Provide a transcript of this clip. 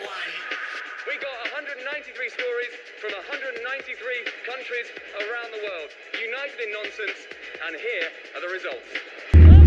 one. We got 193 stories from 193 countries around the world, united in nonsense, and here are the results.